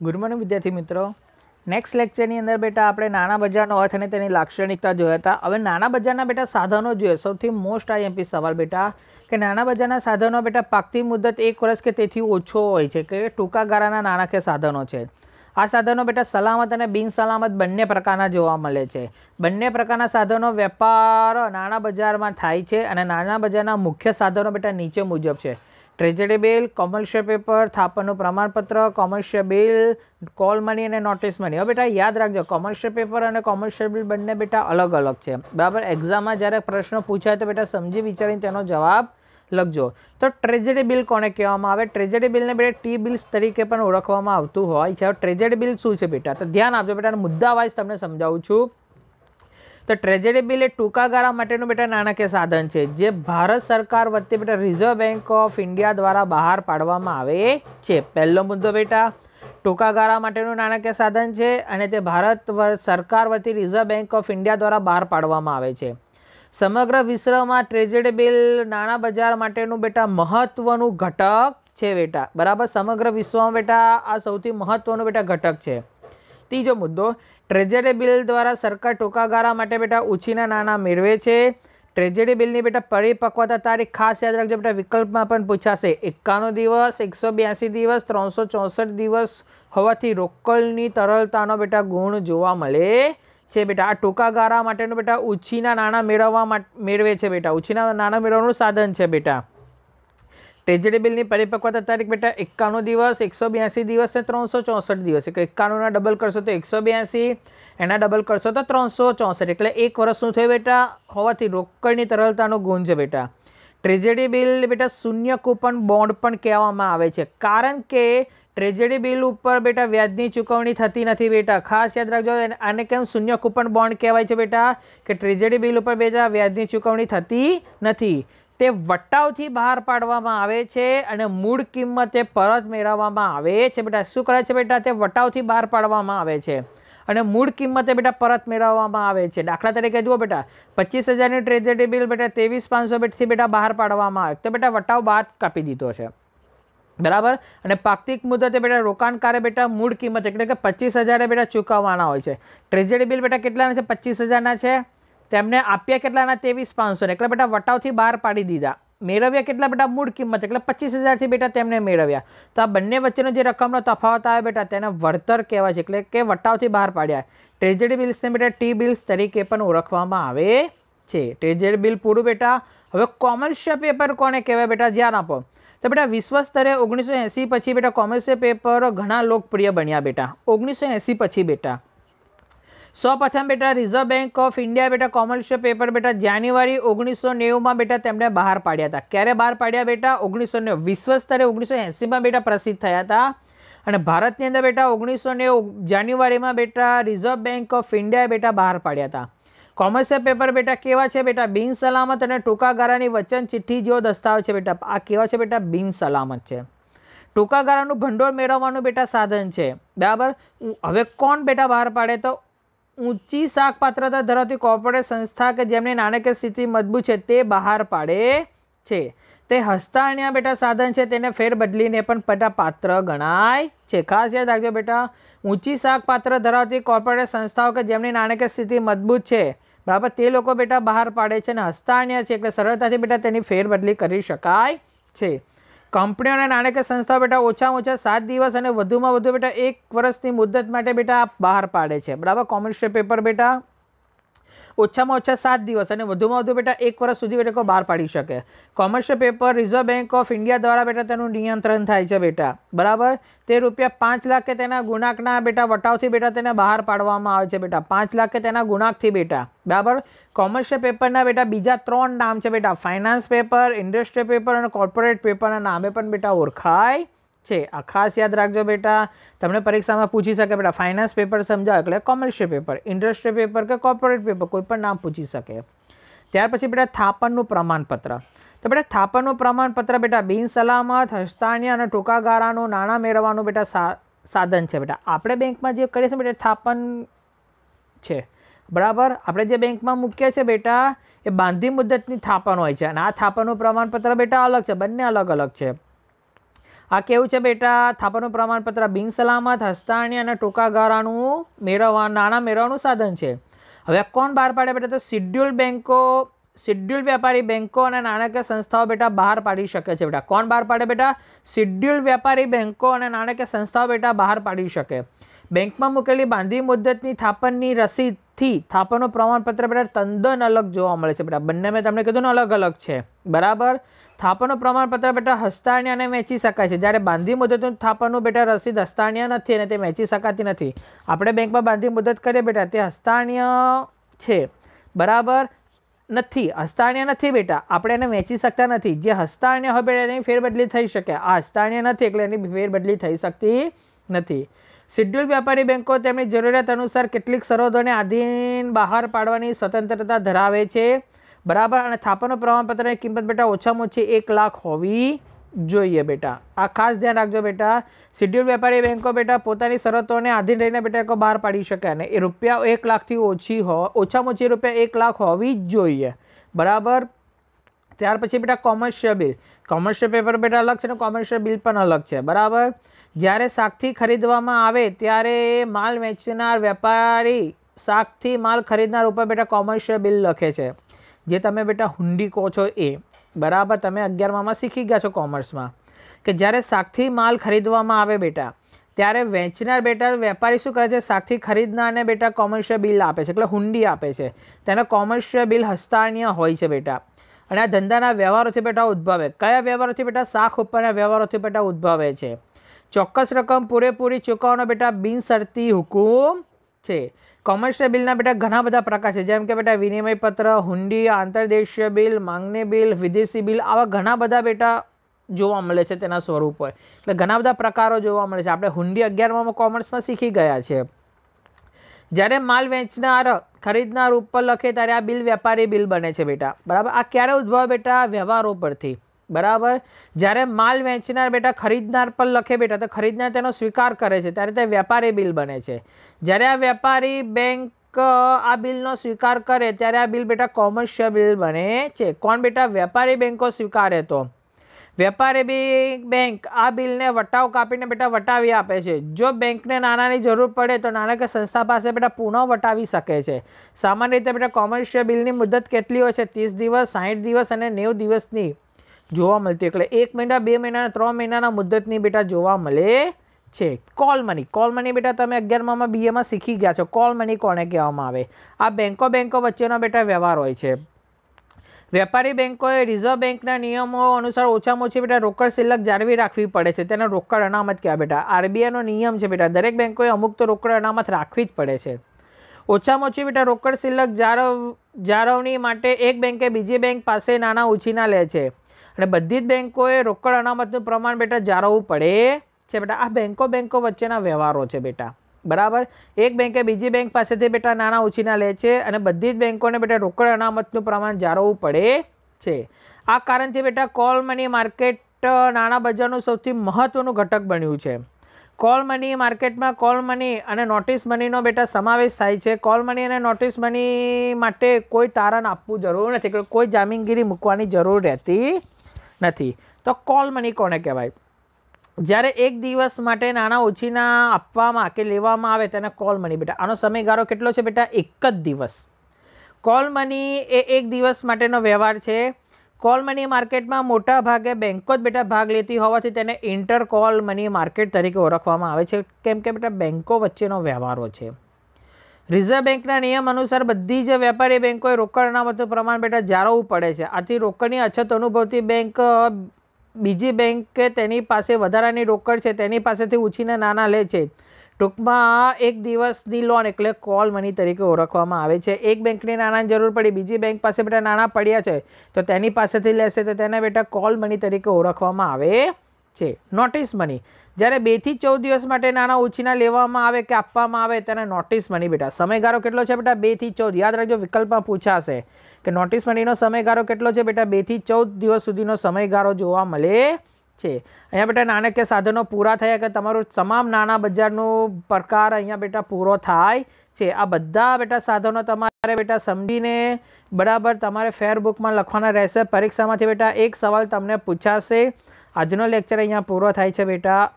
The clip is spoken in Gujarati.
ગુડ મોર્નિંગ, વિદ્યાર્થી મિત્રો. નેક્સ્ટ લેક્ચરની અંદર બેટા આપણે નાના બજારનો અર્થ અને તેની લાક્ષણિકતા જોયા હતા. હવે નાના બજારના બેટા સાધનો જોઈએ. સૌથી મોસ્ટ આઈએમપી સવાલ બેટા, કે નાના બજારના સાધનો બેટા પાકતી મુદત એક વર્ષ કે તેથી ઓછો હોય છે, કે ટૂંકા ગાળાના નાણાકીય સાધનો છે. આ સાધનો બેટા સલામત અને બિનસલામત બંને પ્રકારના જોવા મળે છે. બંને પ્રકારના સાધનો વેપાર નાણાં બજારમાં થાય છે અને નાના બજારના મુખ્ય સાધનો બેટા નીચે મુજબ છે. ટ્રેજરી બિલ કોમર્શિયલ પેપર થાપણનું પ્રમાણપત્ર કોમર્શિયલ બિલ કોલ મની અને નોટિસ મની હવે બેટા યાદ રાખજો કોમર્શિયલ પેપર અને કોમર્શિયલ બિલ બંને બેટા અલગ અલગ છે. બરાબર? એક્ઝામમાં જ્યારે પ્રશ્ન પૂછાય તો બેટા સમજી વિચારીને તેનો જવાબ લખજો. તો ટ્રેજરી બિલ કોને કહેવામાં આવે? ટ્રેજરી બિલને બેટા ટી બિલ્સ તરીકે પણ ઓળખવામાં આવતું હોય. છે ટ્રેજરી બિલ શું છે બેટા? તો ધ્યાન આપજો બેટા, મુદ્દા વાઇઝ તમને સમજાવું છું. તો ટ્રેઝરી બિલ એ ટૂંકા ગાળા માટેનું બેટા નાણાકીય સાધન છે. જે ભારત સરકાર વચ્ચે બેટા રિઝર્વ બેંક ઓફ ઇન્ડિયા દ્વારા બહાર પાડવામાં આવે છે. પહેલો મુદ્દો બેટા, ટૂંકા ગાળા માટેનું નાણાકીય સાધન છે અને તે ભારત સરકાર વતી રિઝર્વ બેંક ઓફ ઇન્ડિયા દ્વારા બહાર પાડવામાં આવે છે. સમગ્ર વિશ્વમાં ટ્રેઝરી બિલ નાણાં બજાર માટેનું બેટા મહત્વનું ઘટક છે બેટા. બરાબર? સમગ્ર વિશ્વમાં બેટા આ સૌથી મહત્વનું બેટા ઘટક છે. ત્રીજો મુદ્દો ટ્રેજરી બિલ દ્વારા સરકાર ટૂંકા ગાળા માટે બેટા ઉછીના નાણાં મેળવે છે. ટ્રેજરી બિલની બેટા પરિપક્વતા તારીખ ખાસ યાદ રાખજો બેટા, વિકલ્પમાં પણ પૂછાશે. એકાણું દિવસ, એકસો બ્યાસી દિવસ, ત્રણસો ચોસઠ દિવસ હોવાથી રોકડની તરલતાનો બેટા ગુણ જોવા મળે છે બેટા. આ ટૂંકા ગાળા માટેનું બેટા ઉછીના નાણાં મેળવવા મેળવે છે બેટા. ઉછીના નાણાં મેળવવાનું સાધન છે બેટા. ટ્રેજરી બિલની પરિપક્વતા તારીખ બેટા એકાણું દિવસ, એકસો બ્યાસી દિવસ ને ત્રણસો ચોસઠ દિવસ. એટલે એકાણુંના ડબલ કરશો તો એકસો બ્યાસી, એના ડબલ કરશો તો ત્રણસો ચોસઠ. એટલે એક વર્ષનું થયું બેટા? હોવાથી રોકડની તરલતાનો ગુણ છે બેટા. ટ્રેજરી બિલ બેટા શૂન્ય કૂપન બોન્ડ પણ કહેવામાં આવે છે. કારણ કે ટ્રેજરી બિલ ઉપર બેટા વ્યાજની ચૂકવણી થતી નથી બેટા. ખાસ યાદ રાખજો આને કેમ શૂન્ય કૂપન બોન્ડ કહેવાય છે બેટા? કે ટ્રેજરી બિલ ઉપર બેટા વ્યાજની ચૂકવણી થતી નથી. તે વટાવથી બહાર પાડવામાં આવે છે અને મૂળ કિંમતે પરત મેળવવામાં આવે છે. બેટા, શું કરે છે બેટા? તે વટાવથી બહાર પાડવામાં આવે છે અને મૂળ કિંમતે બેટા પરત મેળવવામાં આવે છે. દાખલા તરીકે જુઓ બેટા, પચીસ હજારની ટ્રેજરી બિલ બેટા ત્રેવીસ પાંચસો બેટથી બેટા બહાર પાડવામાં આવે. તો બેટા, વટાવ બાદ કાપી દીધો છે. બરાબર? અને પાક્તિક મુદતે બેટા રોકાણકારે બેટા મૂળ કિંમત એટલે કે પચીસ હજારે બેટા ચૂકવવાના હોય છે. ટ્રેજરી બિલ બેટા કેટલાના છે? પચીસ હજારના છે. તેમને આપ્યા કેટલાના? ત્રેવીસ પાંચસો એટલે બેટા વટાવથી બહાર પાડી દીધા. મેળવ્યા કેટલા બેટા મૂળ કિંમત. એટલે પચીસ હજારથી બેટા તેમને મેળવ્યા. તો આ બંને વચ્ચેનો જે રકમનો તફાવત આવે બેટા, તેને વળતર કહેવાય છે. એટલે કે વટાવથી બહાર પાડ્યા. ટ્રેજરી બિલ્સને બેટા ટી બિલ્સ તરીકે પણ ઓળખવામાં આવે છે. ટ્રેજરી બિલ પૂરું બેટા. હવે કોમર્શિયલ પેપર કોને કહેવાય બેટા? ધ્યાન આપો. તો બેટા વિશ્વ સ્તરે ઓગણીસો એંસી પછી બેટા કોમર્શિયલ પેપર ઘણા લોકપ્રિય બન્યા બેટા. ઓગણીસો એંસી પછી બેટા. સૌપ્રથમ બેટા રિઝર્વ બેંક ઓફ ઇન્ડિયા બેટા કોમર્શિયલ પેપર બેટા, જાન્યુઆરી ઓગણીસો નેવુંમાં બેટા તેમણે બહાર પાડ્યા હતા. ક્યારે બહાર પાડ્યા બેટા? ઓગણીસો નેવું, વિશ્વ સ્તરે ઓગણીસો એંસીમાં બેટા પ્રસિદ્ધ થયા હતા. અને ભારતની અંદર બેટા ઓગણીસો નેવું, જાન્યુઆરીમાં બેટા રિઝર્વ બેંક ઓફ ઇન્ડિયાએ બેટા બહાર પાડ્યા હતા. કોમર્શિયલ પેપર બેટા કેવા છે બેટા? બિન સલામત અને ટૂંકા ગાળાની વચન ચિઠ્ઠી જેવો દસ્તાવેજ છે બેટા. આ કેવા છે બેટા? બિન સલામત છે. ટૂંકા ગાળાનું ભંડોળ મેળવવાનું બેટા સાધન છે. બરાબર? હવે કોણ બેટા બહાર પાડે તો? ઊંચી પાત્રતા ધરાવતી કોર્પોરેટ સંસ્થા કે જેમની નાણાકીય સ્થિતિ મજબૂત છે તે બહાર પાડે છે. તે હસ્તાણ્યા બેટા સાધન છે, તેને ફેર બદલીને પણ બેટા પાત્ર ગણાય છે. ખાસ યાદ રાખજો બેટા, ઊંચી શાકપાત્ર ધરાવતી કોર્પોરેટ સંસ્થાઓ કે જેમની નાણાકીય સ્થિતિ મજબૂત છે, બરાબર, તે લોકો બેટા બહાર પાડે છે અને હસ્તાણ્ય છે, એટલે સરળતાથી બેટા તેની ફેરબદલી કરી શકાય છે. કંપનીઓ અને નાણાકીય સંસ્થાઓ બેટા ઓછામાં ઓછા સાત દિવસ અને વધુમાં વધુ બેટા એક વર્ષની મુદ્દત માટે બેટા બહાર પાડે છે. બરાબર? કોમર્શિયલ પેપર બેટા ઓછામાં ઓછા સાત દિવસ અને વધુમાં વધુ બેટા એક વર્ષ સુધી બેટા બહાર પાડી શકે. Commercial paper Reserve Bank of India દ્વારા બેટા તેનું નિયંત્રણ થાય છે બેટા. બરાબર? તે રૂપિયા પાંચ લાખ કે તેના ગુણાકના બેટા વટાવથી બેટા તેને બહાર પાડવામાં આવે છે બેટા. પાંચ લાખ કે તેના ગુણાકથી બેટા. બરાબર? કોમર્શિયલ પેપરના બેટા બીજા ત્રણ નામ છે બેટા. ફાઇનાન્સ પેપર ઇન્ડસ્ટ્રીયલ પેપર અને કોર્પોરેટ પેપરના નામે પણ બેટા ઓળખાય છે. આ ખાસ યાદ રાખજો બેટા. તમને પરીક્ષામાં પૂછી શકે બેટા ફાઇનાન્સ પેપર સમજાવ એટલે કોમર્શિયલ પેપર ઇન્ડસ્ટ્રી પેપર કે કોર્પોરેટ પેપર કોઈ પણ નામ પૂછી શકે. ત્યાર પછી બેટા થાપણનું પ્રમાણપત્ર. તો બેટા થાપણનું પ્રમાણપત્ર બેટા બિન સલામત હસ્તાન્ય અને ટૂંકા ગાળાનું નાણાં મેળવવાનું બેટા સાધન છે બેટા. આપણે બેંકમાં જે કરીએ છીએ બેટા થાપણ છે. બરાબર? આપણે જે બેંકમાં મૂકીએ છીએ બેટા એ બાંધી મુદ્દતની થાપણ હોય છે અને આ થાપણનું પ્રમાણપત્ર બેટા અલગ છે. બંને અલગ અલગ છે. આ કેવું છે બેટા? થાપાનું પ્રમાણપત્ર બિન સલામત હસ્તાણી અને ટૂંકા ગાળાનું મેળવવા, નાણાં મેળવવાનું સાધન છે. હવે કોણ બહાર પાડે બેટા? તો શિડ્યુલ બેન્કો શિડ્યુલ વેપારી બેન્કો અને નાણાકીય સંસ્થાઓ બેટા બહાર પાડી શકે છે બેટા. કોણ બહાર પાડે બેટા? શિડ્યુલ વેપારી બેન્કો અને નાણાકીય સંસ્થાઓ બેટા બહાર પાડી શકે. બેંકમાં મૂકેલી બાંધી મુદ્દતની થાપણની રસીદથી થાપણનું પ્રમાણપત્ર બેટા તદ્દન અલગ જોવા મળે છે બેટા બંને મેં તમને કીધું ને અલગ અલગ છે. બરાબર? થાપણનું પ્રમાણપત્ર બેટા હસ્તાણ્ય અને વેચી શકાય છે. જ્યારે બાંધી મુદતનું થાપણનું બેટા રસીદ હસ્તાણ્ય નથી અને તે વેચી શકાતી નથી. આપણે બેંકમાં બાંધી મુદત કરીએ બેટા, તે હસ્તાણ્ય છે. બરાબર? નથી. હસ્તાણ્ય નથી બેટા. આપણે એને વેચી શકતા નથી. જે હસ્તાણ્ય હોય બેટા, એની ફેરબદલી થઈ શકે. આ હસ્તાણ્ય નથી એટલે એની ફેરબદલી થઈ શકતી નથી. શિડ્યુલ વ્યાપારી બેંકો તેમની જરૂરિયાત અનુસાર કેટલીક શરતોને આધીન બહાર પાડવાની સ્વતંત્રતા ધરાવે છે. બરાબર, અને થાપણનું પ્રમાણપત્રની કિંમત બેટા ઓછામાં ઓછી એક લાખ હોવી જોઈએ બેટા. આ ખાસ ધ્યાન રાખજો બેટા. શિડ્યુલ વેપારી બેંકો બેટા પોતાની શરતોને આધીન રહીને બેટા બહાર પાડી શકે અને એ રૂપિયા એક લાખથી ઓછી હો, ઓછામાં ઓછી રૂપિયા એક લાખ હોવી જ જોઈએ. બરાબર? ત્યાર પછી બેટા કોમર્શિયલ બિલ. કોમર્શિયલ પેપર બેટા અલગ છે અને કોમર્શિયલ બિલ પણ અલગ છે. બરાબર? જ્યારે શાકથી ખરીદવામાં આવે ત્યારે માલ વેચનાર વેપારી શાકથી માલ ખરીદનાર ઉપર બેટા કોમર્શિયલ બિલ લખે છે. જે તમે બેટા હુંડી કહો છો એ. બરાબર? તમે અગિયારમાં શીખી ગયા છો કોમર્સમાં કે જ્યારે શાકથી માલ ખરીદવામાં આવે બેટા, ત્યારે વેચનાર બેટા વેપારી શું કરે છે? શાકથી ખરીદનારને બેટા કોમર્શિયલ બિલ આપે છે. એટલે હુંડી આપે છે. તેને કોમર્શિયલ બિલ હસ્તાણીય હોય છે બેટા. અને આ ધંધાના વ્યવહારોથી બેટા ઉદ્ભવે. કયા વ્યવહારોથી બેટા? શાક ઉપરના વ્યવહારોથી બેટા ઉદ્ભવે છે. ચોક્કસ રકમ પૂરેપૂરી ચૂકવવાનો બેટા બિનશરતી હુકુમ છે. કોમર્શિયલ બિલના બેટા ઘણા બધા પ્રકાર છે. જેમ કે બેટા વિનિમય પત્ર હુંડી, આંતરદેશીય બિલ માંગણી બિલ, વિદેશી બિલ, આવા ઘણા બધા બેટા જોવા મળે છે તેના સ્વરૂપ હોય. એટલે ઘણા બધા પ્રકારો જોવા મળે છે. આપણે હુંડી અગિયારમાં કોમર્સમાં શીખી ગયા છે. જ્યારે માલ વેચનાર, ખરીદનાર ઉપર લખે ત્યારે આ બિલ વેપારી બિલ બને છે બેટા. બરાબર? આ ક્યારે ઉદ્ભવ બેટા? વ્યવહારો પરથી. બરાબર? જ્યારે માલ વેચનાર બેટા ખરીદનાર પર લખે બેટા, તો ખરીદનાર તેનો સ્વીકાર કરે છે. ત્યારે તે વેપારી બિલ બને છે. જ્યારે આ વેપારી બેંક આ બિલનો સ્વીકાર કરે, ત્યારે આ બિલ બેટા કોમર્શિયલ બિલ બને છે. કોણ બેટા? વેપારી બેંકો સ્વીકારે તો. વેપારી બેંક આ બિલને વટાવ કાપીને બેટા વટાવી આપે છે. જો બેંકને નાણાંની જરૂર પડે, તો નાણાકીય સંસ્થા પાસે બેટા પુનઃ વટાવી શકે છે. સામાન્ય રીતે બેટા કોમર્શિયલ બિલની મુદત કેટલી હોય છે? ત્રીસ દિવસ, સાહીઠ દિવસ અને નેવું દિવસની. જોવા મળતી એટલે એક મહિના, બે મહિના, ત્રણ મહિનાના મુદ્દતની બેટા જોવા મળે છે. કોલ મની કોલ મની બેટા તમે અગિયારમાં બીએમાં શીખી ગયા છો. કોલ મની કોને કહેવામાં આવે? આ બેંકો બેંકો વચ્ચેનો બેટા વ્યવહાર હોય છે. વેપારી બેંકોએ રિઝર્વ બેંકના નિયમો અનુસાર ઓછામાં ઓછી બેટા રોકડ સિલક જાળવી રાખવી પડે છે. તેને રોકડ અનામત કહેવાય બેટા. આરબીઆઈનો નિયમ છે બેટા. દરેક બેંકોએ અમુક તો રોકડ અનામત રાખવી જ પડે છે. ઓછામાં ઓછી બેટા રોકડ સિલક જાળવ, જાળવણી માટે એક બેંકે બીજી બેંક પાસે નાણાં ઉછીના લે છે. અને બધી જ બેન્કોએ રોકડ અનામતનું પ્રમાણ બેટા જાળવવું પડે છે બેટા. આ બેન્કો બેન્કો વચ્ચેના વ્યવહારો છે બેટા. બરાબર? એક બેંકે બીજી બેંક પાસેથી બેટા નાણાં ઉછીના લે છે અને બધી જ બેન્કોને બેટા રોકડ અનામતનું પ્રમાણ જાળવવું પડે છે. આ કારણથી બેટા કોલ મની માર્કેટ નાણાં બજારનું સૌથી મહત્ત્વનું ઘટક બન્યું છે. કોલ મની માર્કેટમાં કોલ મની અને નોટિસ મનીનો બેટા સમાવેશ થાય છે. કોલ મની અને નોટિસ મની માટે કોઈ તારણ આપવું જરૂર નથી. કોઈ જામીનગીરી મૂકવાની જરૂર રહેતી નથી. તો કોલ મની કોને કહેવાય? જ્યારે એક દિવસ માટે નાણાં ઓછીના આપવામાં કે લેવામાં આવે તેને કોલ મની બેટા, આનો સમયગાળો કેટલો છે બેટા? એક જ દિવસ. કોલ મની એ એક દિવસ માટેનો વ્યવહાર છે. કોલ મની માર્કેટમાં મોટા ભાગે બેંકો જ બેટા ભાગ લેતી હોવાથી તેને ઇન્ટર કોલ મની માર્કેટ તરીકે ઓળખવામાં આવે છે. કેમ કે બેટા બેન્કો વચ્ચેનો વ્યવહારો છે. રિઝર્વ બેંકના નિયમ અનુસાર બધી જ વેપારી બેંકોએ રોકડ અનામતનું પ્રમાણ બેટા જાળવવું પડે છે. આથી રોકડની અછત અનુભવતી બેંક બીજી બેંક કે તેની પાસે વધારાની રોકડ છે, તેની પાસેથી ઉછીને નાણાં લે છે. ટૂંકમાં એક દિવસની લોન એટલે કોલ મની તરીકે ઓળખવામાં આવે છે. એક બેંકની નાણાંની જરૂર પડી, બીજી બેંક પાસે બેટા નાણાં પડ્યા છે, તો તેની પાસેથી લેશે, તો તેને બેટા કોલ મની તરીકે ઓળખવામાં આવે છે. નોટિસ મની જ્યારે બેથી ચૌદ દિવસ માટે નાણાં ઉછીના લેવામાં આવે કે આપવામાં આવે તેને નોટિસ મની બેટા. સમયગાળો કેટલો છે બેટા? બેથી ચૌદ. યાદ રાખજો, વિકલ્પમાં પૂછાશે કે નોટિસ મનીનો સમયગાળો કેટલો છે બેટા? બેથી ચૌદ દિવસ સુધીનો સમયગાળો જોવા મળે છે. અહીંયા બેટા નાણાકીય સાધનો પૂરા થયા કે તમારું તમામ નાણાં બજારનો પ્રકાર અહીંયા બેટા પૂરો થાય છે. આ બધા બેટા સાધનો તમારે બેટા સમજીને બરાબર તમારે ફેર બુકમાં લખવાના રહેશે. પરીક્ષામાંથી બેટા એક સવાલ તમને પૂછાશે આજનો લેક્ચર અહીંયા પૂરો થાય છે બેટા.